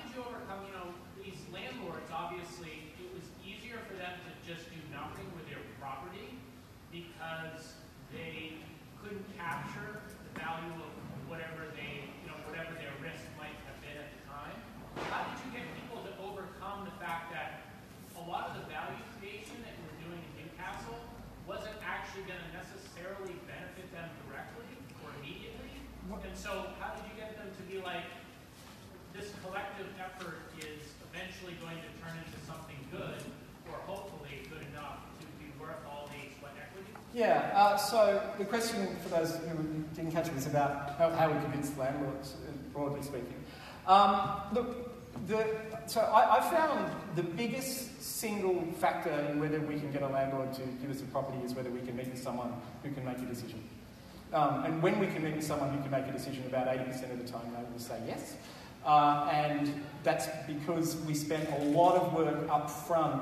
overcome, you know, these landlords? Obviously, it was easier for them to just do nothing with their property because they couldn't capture the value of whatever they, you know, whatever their risk might have been at the time. How did you get people to overcome the fact that a lot of the value creation that you were doing in Newcastle wasn't actually going to necessarily benefit them directly or immediately? And so, how did you get them to be like, this collective effort is eventually going to turn into something good, or hopefully good enough to be worth all the sweat equity? Yeah, uh, so the question for those who didn't catch it is about how, how we convince landlords, uh, broadly speaking. Um, look, the, so I, I found the biggest single factor in whether we can get a landlord to give us a property is whether we can meet with someone who can make a decision. Um, and when we can meet with someone who can make a decision, about 80% of the time they will say yes. Uh, and that's because we spent a lot of work up front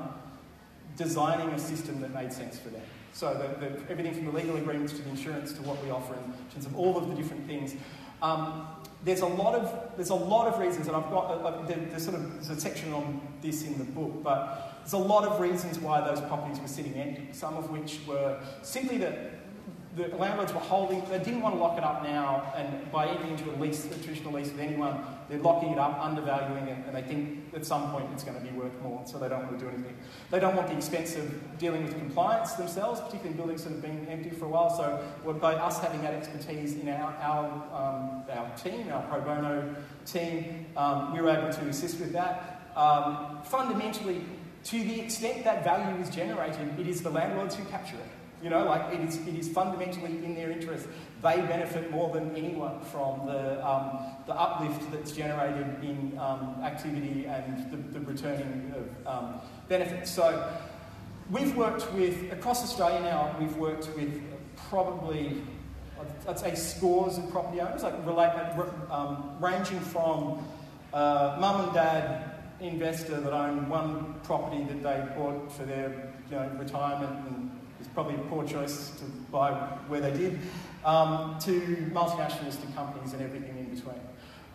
designing a system that made sense for them. So the, the, everything from the legal agreements to the insurance to what we offer in terms of all of the different things. Um, there's a lot of there's a lot of reasons, and I've got uh, there, there's sort of there's a section on this in the book, but there's a lot of reasons why those properties were sitting empty. Some of which were simply that the landlords were holding, they didn't want to lock it up now, and by entering into a lease, a traditional lease with anyone, they're locking it up, undervaluing it, and they think at some point it's going to be worth more, so they don't want to do anything. They don't want the expense of dealing with compliance themselves, particularly in buildings that have been empty for a while. So by us having that expertise in our, our, um, our team, our pro bono team, um, we were able to assist with that. Um, fundamentally, to the extent that value is generated, it is the landlords who capture it. You know, like it is, it is fundamentally in their interest. They benefit more than anyone from the, um, the uplift that's generated in um, activity and the, the returning of um, benefits. So we've worked with, across Australia now, we've worked with probably, I'd, say scores of property owners, like um, ranging from uh, mum and dad investor that own one property that they bought for their you know, retirement and probably a poor choice to buy where they did, um, to multinational listed companies and everything in between.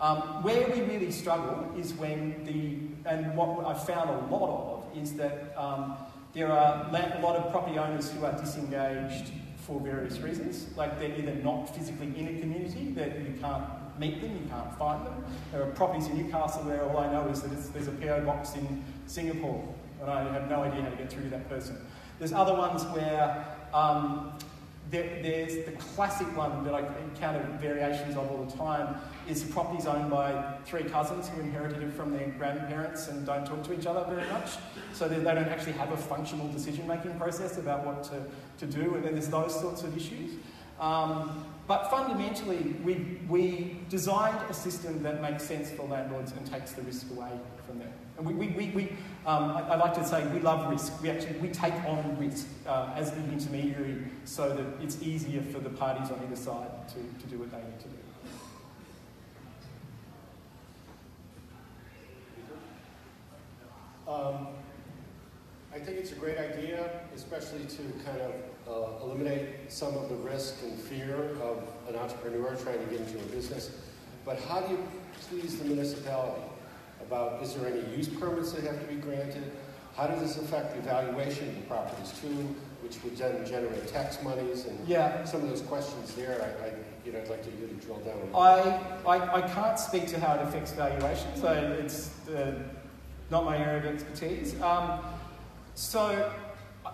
Um, where we really struggle is when the, and what I've found a lot of is that um, there are a lot of property owners who are disengaged for various reasons. Like they're either not physically in a community, that you can't meet them, you can't find them. There are properties in Newcastle where all I know is that there's a PO box in Singapore, and I have no idea how to get through to that person. There's other ones where um, there, there's the classic one that I encounter variations of all the time is properties owned by three cousins who inherited it from their grandparents and don't talk to each other very much. So they, they don't actually have a functional decision making process about what to, to do, and then there's those sorts of issues. Um, but fundamentally, we, we designed a system that makes sense for landlords and takes the risk away from them. And we, we, we, we um, I, I, like to say we love risk. We actually we take on risk uh, as the intermediary so that it's easier for the parties on either side to, to do what they need to do. Um, I think it's a great idea, especially to kind of uh, eliminate some of the risk and fear of an entrepreneur trying to get into a business. But how do you please the municipality about is there any use permits that have to be granted? How does this affect the valuation of the properties too, which would then generate tax monies and Yeah. some of those questions there? I, I you know I'd like to you to drill down. I, I, I can't speak to how it affects valuation, so it's uh, not my area of expertise. Um, so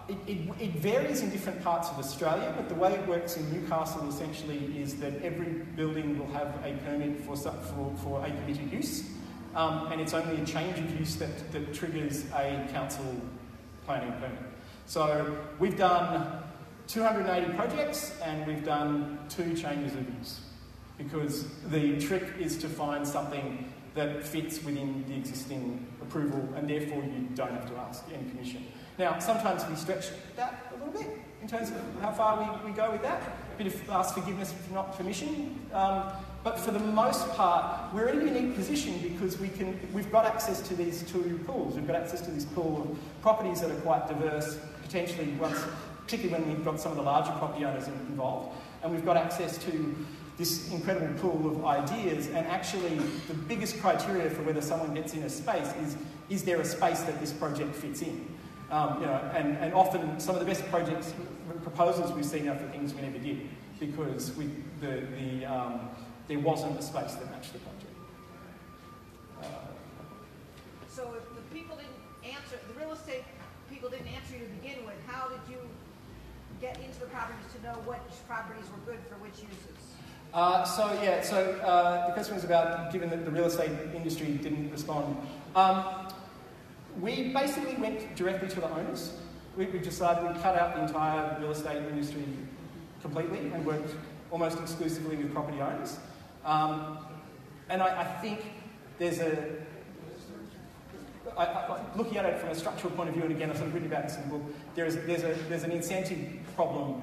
it, it, it varies in different parts of Australia, but the way it works in Newcastle essentially is that every building will have a permit for, for, for a permitted use, um, and it's only a change of use that, that triggers a council planning permit. So we've done 280 projects and we've done two changes of use because the trick is to find something that fits within the existing approval and therefore you don't have to ask any permission. Now, sometimes we stretch that a little bit in terms of how far we, we go with that, bit of ask forgiveness for not permission. Um, but for the most part, we're in a unique position because we can, we've got access to these two pools. We've got access to this pool of properties that are quite diverse, potentially once, particularly when we've got some of the larger property owners involved. And we've got access to this incredible pool of ideas. And actually, the biggest criteria for whether someone gets in a space is, is there a space that this project fits in? Um, you know, and, and often some of the best projects, proposals we've seen are for things we never did because we, the, the, um, there wasn't a space that matched the project. Uh, So if the people didn't answer, the real estate people didn't answer you to begin with, how did you get into the properties to know which properties were good for which uses? Uh, so yeah, so uh, the question was about given that the real estate industry didn't respond. Um, we basically went directly to the owners. We, we decided we'd cut out the entire real estate industry completely and worked almost exclusively with property owners. Um, and I, I think there's a I, I, looking at it from a structural point of view, and again, I've sort of written about this in the book, there is, there's, a, there's an incentive problem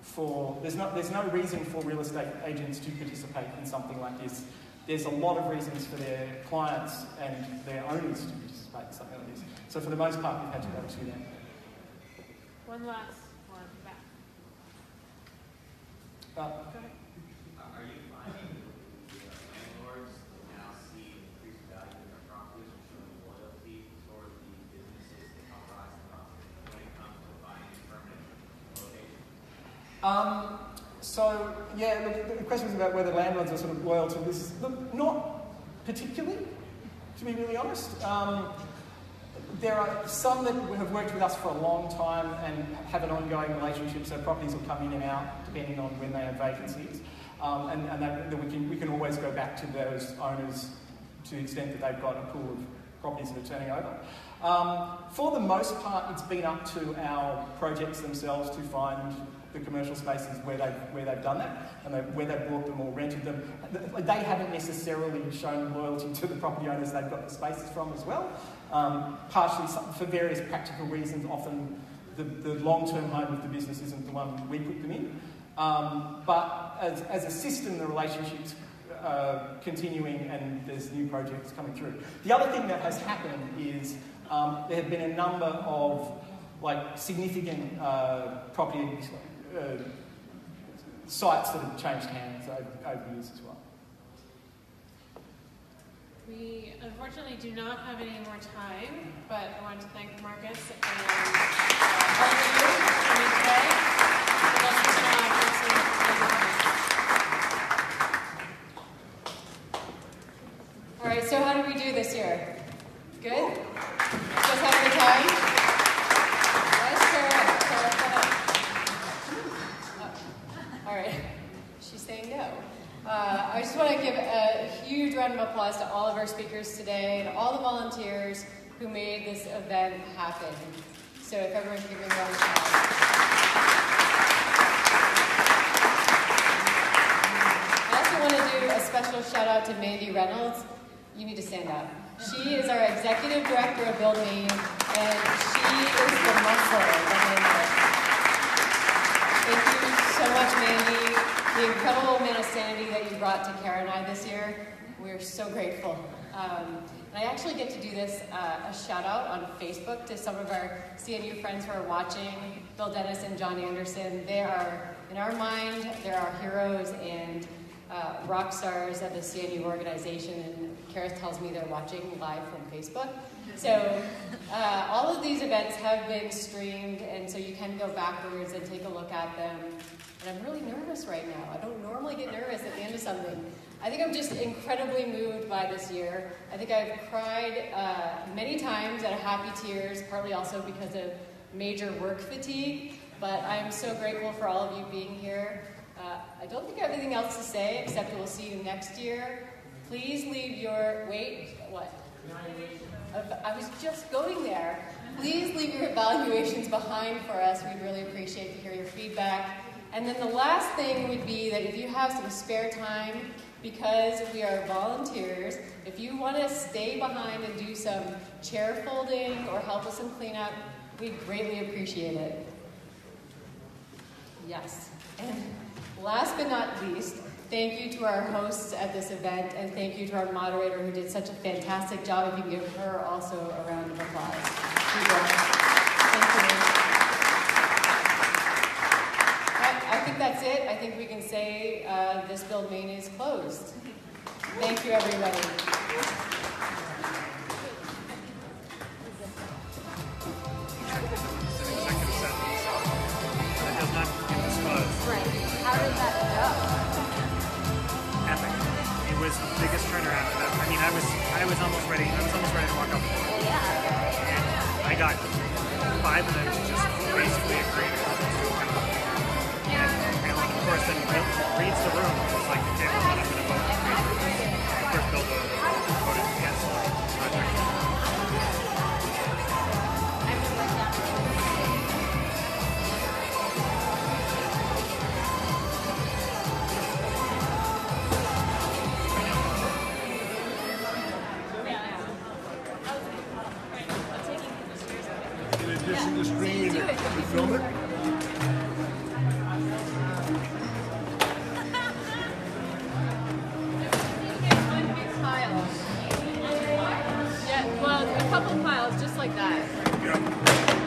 for, there's, not, there's no reason for real estate agents to participate in something like this. There's a lot of reasons for their clients and their owners to participate. So for the most part, we've had to go to them. One last one, back. Uh, Are you finding the landlords now see increased value in their properties and showing loyalty toward the businesses that comprise the property when it comes to buying a permanent location? Um, so, yeah, look, the question was about whether landlords are sort of loyal to this. Look, not particularly, to be really honest. Um, there are some that have worked with us for a long time and have an ongoing relationship, so properties will come in and out depending on when they have vacancies. Um, and and that, that we, can, we can always go back to those owners to the extent that they've got a pool of properties that are turning over. Um, for the most part, it's been up to our projects themselves to find the commercial spaces where they've, where they've done that and they, where they've bought them or rented them. They haven't necessarily shown loyalty to the property owners they've got the spaces from as well. Um, partially for various practical reasons, often the, the long-term home of the business isn't the one we put them in. Um, but as, as a system, the relationship's uh, continuing and there's new projects coming through. The other thing that has happened is um, there have been a number of like significant uh, property uh, sites that have changed hands over, over the years as well. We unfortunately do not have any more time, but I want to thank Marcus and all of you for coming today. All right, so how did we do this year? Good? Just have a good time? Yes, Sarah, Sarah, shut up. Oh, All right, she's saying no. Uh, I just want to give a huge round of applause to all of our speakers today and all the volunteers who made this event happen. So if everyone could give me of applause. I also want to do a special shout out to Mandy Reynolds. You need to stand up. She is our executive director of Build Maine, and she is the muscle behind this. Thank you so much, Mandy. The incredible amount of sanity that you brought to Kara and I this year. We're so grateful. Um, And I actually get to do this uh, a shout out on Facebook to some of our CNU friends who are watching. Bill Dennis and John Anderson. They are, in our mind, they're our heroes and uh, rock stars of the CNU organization. And Karis tells me they're watching live from Facebook. So uh, all of these events have been streamed, and so you can go backwards and take a look at them. And I'm really nervous right now. I don't normally get nervous at the end of something. I think I'm just incredibly moved by this year. I think I've cried uh, many times at happy tears, partly also because of major work fatigue. But I'm so grateful for all of you being here. Uh, I don't think I have anything else to say except we'll see you next year. Please leave your wait. What? I was just going there. Please leave your evaluations behind for us. We'd really appreciate to hear your feedback. And then the last thing would be that if you have some spare time, because we are volunteers, if you want to stay behind and do some chair folding or help with some cleanup, we'd greatly appreciate it. Yes. And last but not least, Thank you to our hosts at this event, and thank you to our moderator who did such a fantastic job. If you can give her also a round of applause. I, I think that's it. I think we can say uh, this Build Maine is closed. Thank you, everybody. I was I was almost ready. I was almost ready to walk up. Well, yeah. And I got five of them to just basically agree to come to and, and of course, then reads the room. It's like, okay, well, couple just like that. What's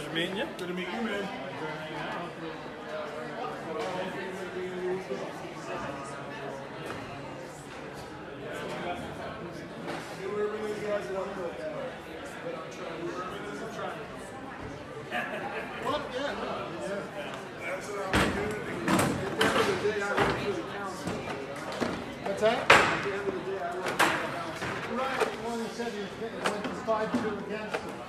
Pleasure meeting you. Good to meet you, man. What? Yeah. That's an opportunity. At the end of the day, I work for the council. What's that? At the end of the day, I work for the council. Right, well, he said he went to five two against it,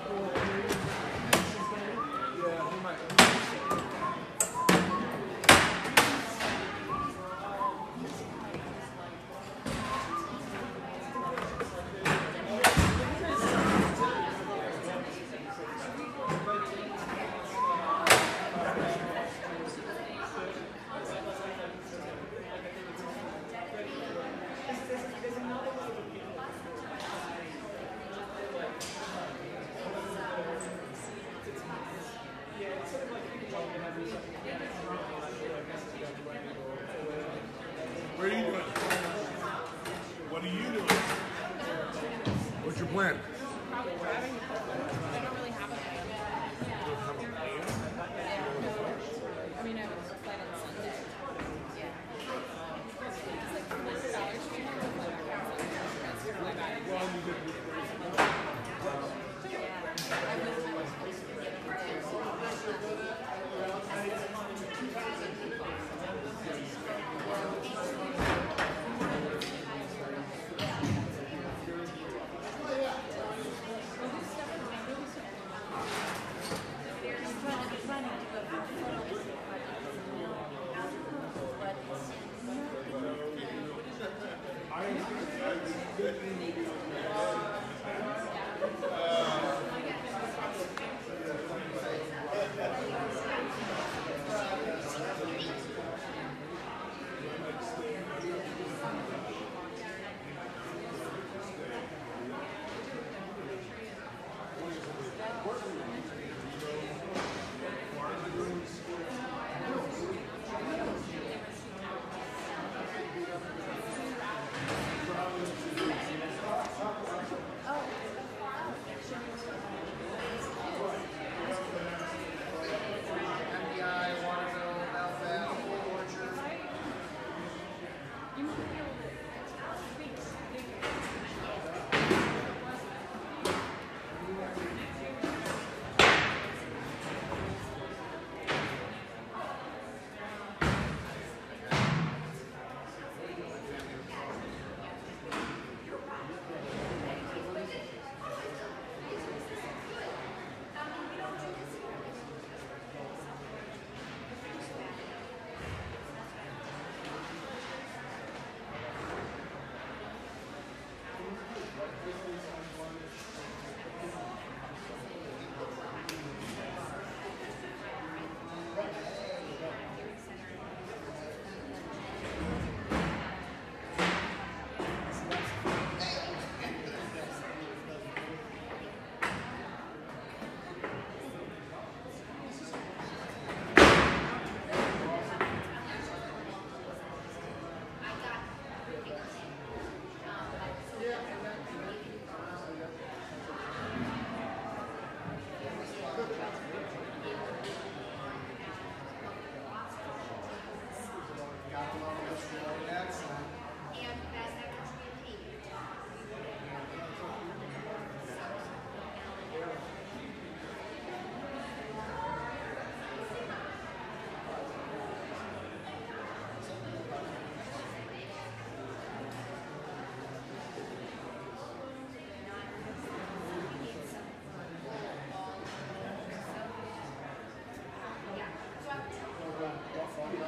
Definitely.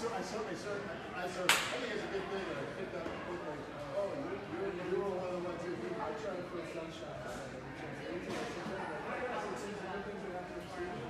saw, I saw, I saw, I saw. I think it's a good thing that I picked up the book. Like, uh, oh, you, you, you were one of the ones who I tried a sunshine. I good to